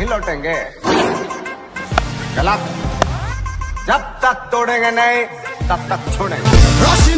नहीं लौटेंगे। गलत। जब तक तोड़ेंगे नहीं तब तक छोड़ेंगे।